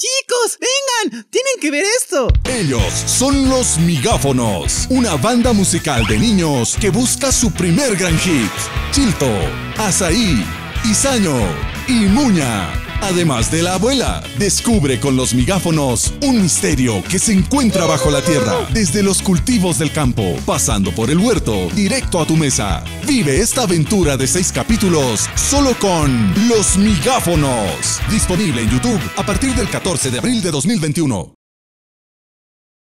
Chicos, vengan, tienen que ver esto. Ellos son los Migáfonos, una banda musical de niños que busca su primer gran hit. Chilto, Azaí, Isaño y Muña. Además de la abuela, descubre con los migáfonos un misterio que se encuentra bajo la tierra, desde los cultivos del campo, pasando por el huerto, directo a tu mesa. Vive esta aventura de seis capítulos solo con los migáfonos. Disponible en YouTube a partir del 14 de abril de 2021.